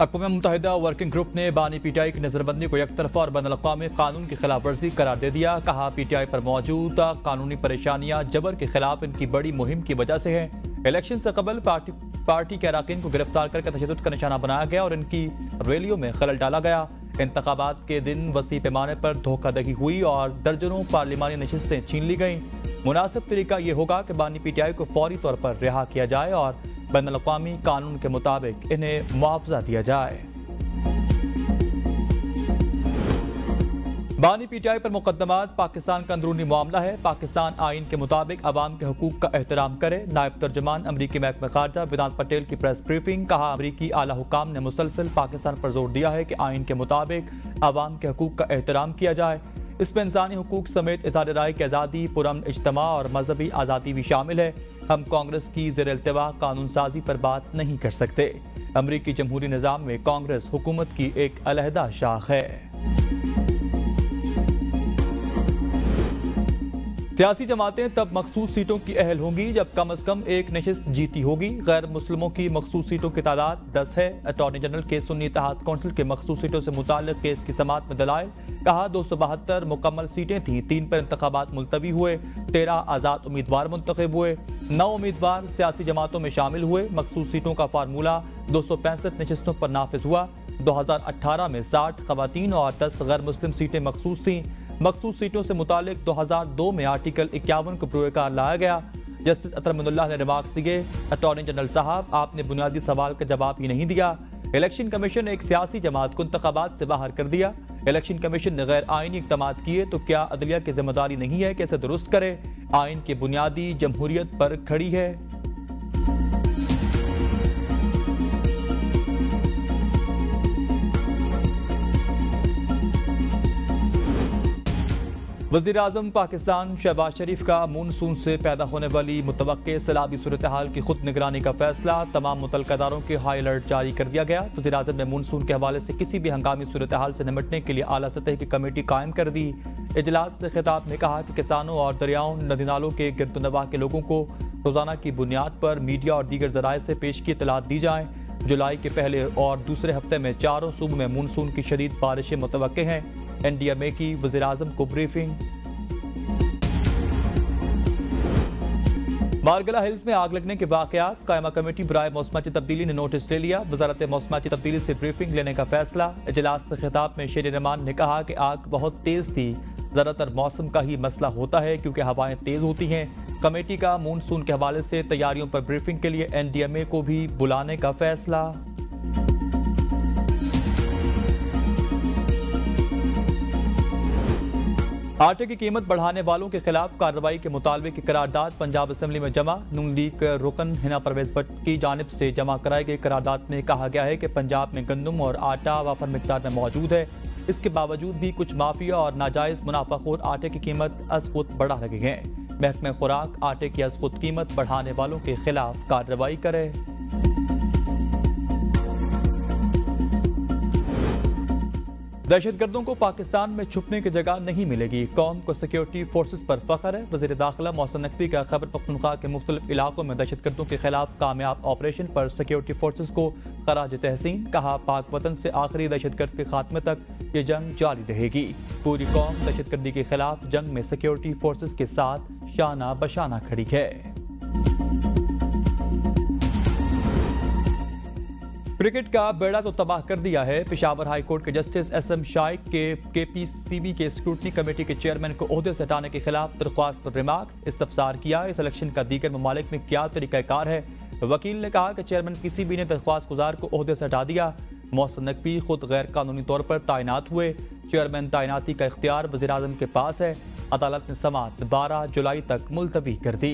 अकवा मुतहदा working group ने बानी PTI की नजरबंदी को एक तरफा और बैन अवी कानून की खिलाफ वर्जी करार दे दिया। कहा पी टी आई पर मौजूद कानूनी परेशानियाँ जबर के खिलाफ इनकी बड़ी मुहिम की वजह से है। इलेक्शन से कबल पार्टी पार्टी के अरकान को गिरफ़्तार करके तशद का निशाना बनाया गया और इनकी रैलियों में खलल डाला गया। इंतबात के दिन वसी पैमाने पर धोखाधड़ी हुई और दर्जनों पार्लिमानी नशस्तें छीन ली गईं। मुनासिब तरीका ये होगा कि बानी पी टी आई को फौरी तौर पर रिहा किया जाए और बैन अवी कानून के मुताबिक इन्हें मुआवजा दिया जाए। बानी पीटीआई पर मुकदमा पाकिस्तान का अंदरूनी मामला है। पाकिस्तान आइन के मुताबिक अवाम के हकूक का एहतराम करे। नायब तर्जमान अमरीकी महकमा खारजा विदांत पटेल की प्रेस ब्रीफिंग कहा, अमरीकी आला हुकाम ने मुसलसल पाकिस्तान पर ज़ोर दिया है कि आइन के मुताबिक अवाम के हकूक का एहतराम किया जाए। इसमें इंसानी हकूक समेत इजहार राय की आज़ादी पुरम इजतम और मजहबी आज़ादी भी शामिल है। हम कांग्रेस की जेर अल्तवा कानून साजी पर बात नहीं कर सकते। अमरीकी जमहूरी निज़ाम में कांग्रेस हुकूमत की एक अलहदा शाख है। सियासी जमातें तब मखसूस सीटों की अहल होंगी जब कम अज कम एक नशस्त जीती होगी। गैर मुस्लिमों की मखसूस सीटों की तादाद दस है। अटॉर्नी जनरल के सुन्नी तहत कौंसिल के मखसूस सीटों से मुतल केस की समात में दलाल। कहा, दो सौ बहत्तर मुकम्मल सीटें थीं, तीन पर इंतबात मुलतवी हुए। तेरह आज़ाद उम्मीदवार मुंतब हुए। नौ उम्मीदवार सियासी जमातों में शामिल हुए। मखसूस सीटों का फार्मूला दो सौ पैंसठ नशस्तों पर नाफिज हुआ। दो हज़ार अठारह में साठ खवतिन और दस गैर मुस्लिम सीटें मखसूस थीं। मखसूस सीटों से मुतालिक 2002 में आर्टिकल इक्यावन को पुरकार लाया गया। जस्टिस अतरमदुल्ला ने रिमार्क किए अटॉर्नी जनरल साहब, आपने बुनियादी सवाल का जवाब ही नहीं दिया। इलेक्शन कमीशन ने एक सियासी जमात को इंतबात से बाहर कर दिया। इलेक्शन कमीशन ने गैर आइनी इकदाम किए तो क्या अदलिया की ज़िम्मेदारी नहीं है कि इसे दुरुस्त करे? आइन की बुनियादी जमहूरियत पर खड़ी है। वज़ीर अजम पाकिस्तान शहबाज शरीफ का मानसून से पैदा होने वाली मुतव सैलाबी सूरत हाल की खुद निगरानी का फैसला, तमाम मुतलकदारों के हाई अलर्ट जारी कर दिया गया। वजी अजम ने मानसून के हवाले से किसी भी हंगामी सूरत हाल से निमटने के लिए अला सतह की कमेटी कायम कर दी। इजलास से खिताब में कहा कि किसानों और दरियाओं नदी नालों के गिरदनवा के लोगों को रोज़ाना की बुनियाद पर मीडिया और दीगर जराये से पेश की इतलात दी जाए। जुलाई के पहले और दूसरे हफ़्ते में चारों सूबों में मानसून की शदीद बारिशें मुतव हैं। एनडीएमए की वजी अजम को ब्रीफिंग। मारगला हिल्स में आग लगने के वाकत कायमा कमेटी बरए मौसमाती तब्दीली ने नोटिस ले लिया। वजारत मौसमाती तब्दीली से ब्रीफिंग लेने का फैसला। इजलास से खिताब में शेर रहमान ने कहा कि आग बहुत तेज थी। ज़्यादातर मौसम का ही मसला होता है क्योंकि हवाएँ तेज होती हैं। कमेटी का मानसून के हवाले से तैयारियों पर ब्रीफिंग के लिए एनडीएमए को भी बुलाने का फैसला। आटे की कीमत बढ़ाने वालों के खिलाफ कार्रवाई के मुतालबे की करारदाद पंजाब असम्बली में जमा। नून लीग रुकन हिना परवेज भट्ट की जानब से जमा कराई गई करारदाद में कहा गया है कि पंजाब में गंदम और आटा वाफर मकदार में मौजूद है। इसके बावजूद भी कुछ माफिया और नाजायज मुनाफाखोर आटे की कीमत अजखुद बढ़ा लगे हैं। महकमे खुराक आटे की अजखुद कीमत बढ़ाने वालों के खिलाफ कार्रवाई करे। दहशतगर्दों को पाकिस्तान में छुपने की जगह नहीं मिलेगी। कौम को सिक्योरिटी फोर्सेस पर फख्र है। वजी दाखिला मौसम नकवी का खबर पख्तनख्वा के मुख्तलिफ़ इलाकों में दहशतगर्दों के खिलाफ कामयाब ऑपरेशन पर सिक्योरिटी फोर्सेस को खराज तहसीन, कहा पाक वतन से आखिरी दहशतगर्द के खात्मे तक ये जंग जारी रहेगी। पूरी कौम दहशतगर्दी के खिलाफ जंग में सिक्योरिटी फोर्सेस के साथ शाना बशाना खड़ी है। क्रिकेट का बेड़ा तो तबाह कर दिया है। पिशावर हाईकोर्ट के जस्टिस एस एम शाइक के के पी सी बी के स्क्रूटनी कमेटी के चेयरमैन को अहदे से हटाने के खिलाफ दरख्वास्त पर रिमार्क्स। इस्तफसार किया। इस इलेक्शन का दीगर ममालिक में क्या तरीक़ाकार है? वकील ने कहा कि चेयरमैन पी सी बी ने दरख्वास्त गुजार को अहदे से हटा दिया। मौसम नकवी खुद गैर कानूनी तौर पर तैनात हुए। चेयरमैन तैनाती का इख्तियार वजी के पास है। अदालत ने समात बारह जुलाई तक मुलतवी कर दी।